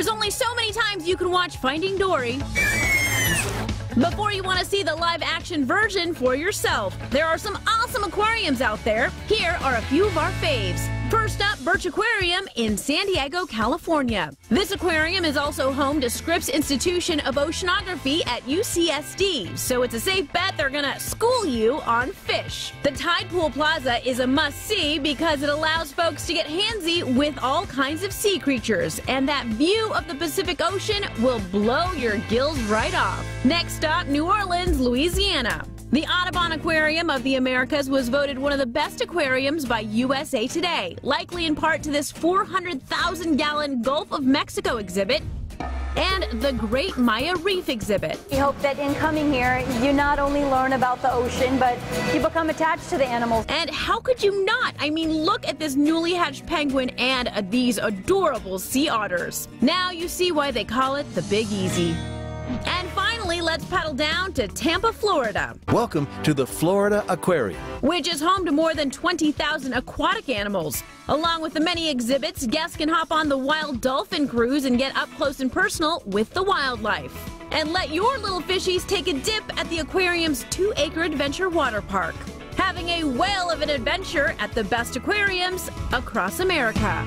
There's only so many times you can watch Finding Dory. Before you want to see the live action version for yourself, there are some awesome aquariums out there. Here are a few of our faves. First up, Birch Aquarium in San Diego, California. This aquarium is also home to Scripps Institution of Oceanography at UCSD, so it's a safe bet they're gonna school you on fish. The Tide Pool Plaza is a must-see because it allows folks to get handsy with all kinds of sea creatures, and that view of the Pacific Ocean will blow your gills right off. Next stop, New Orleans, Louisiana. The Audubon Aquarium of the Americas was voted one of the best aquariums by USA Today, likely in part to this 400,000 gallon Gulf of Mexico exhibit and the Great Maya Reef exhibit. We hope that in coming here, you not only learn about the ocean, but you become attached to the animals. And how could you not? I mean, look at this newly hatched penguin and uh, these adorable sea otters. Now you see why they call it the Big Easy. And finally, let's paddle down to Tampa, Florida. Welcome to the Florida Aquarium. Which is home to more than 20,000 aquatic animals. Along with the many exhibits, guests can hop on the Wild Dolphin Cruise and get up close and personal with the wildlife. And let your little fishies take a dip at the aquarium's two acre adventure water park. Having a whale of an adventure at the best aquariums across America.